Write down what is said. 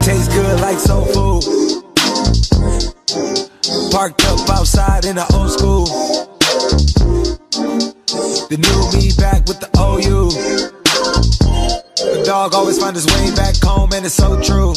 Tastes good like soul food. Parked up outside in the old school. The new me back with the OU. The dog always find his way back home, and it's so true.